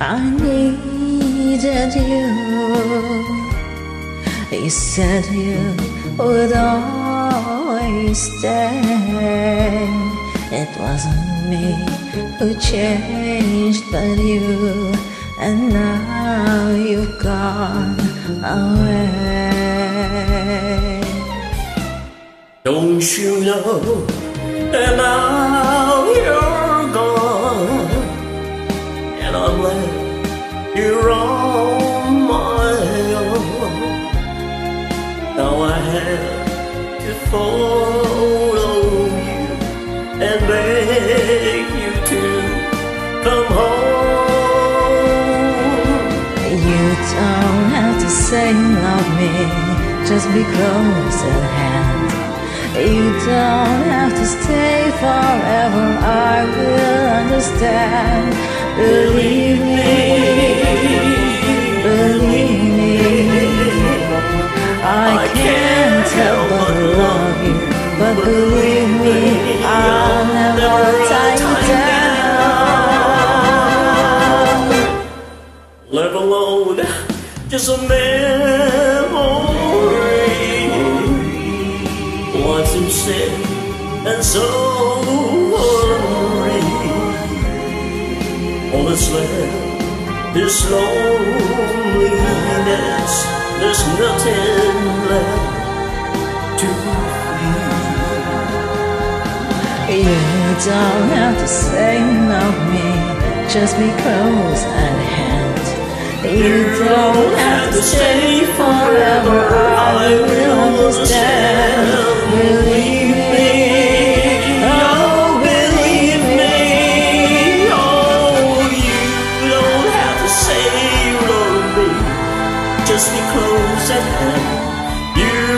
I needed you. He said you would always stay. It wasn't me who changed, but you. And now you've gone away. Don't you know that now gone and I'm left here on my own? Now I have to follow you and beg you to come home. You don't have to say love me, just be close at hand. You don't have to stay forever, I will understand. Believe me, believe me. I can't help but love you, but believe me, I'll never tie you down. let alone just a memory. Once you said and so All that's left is loneliness. There's nothing left to feel. You don't have to say love me, just be close at hand. You don't have to stay forever, I Just be close at hand. You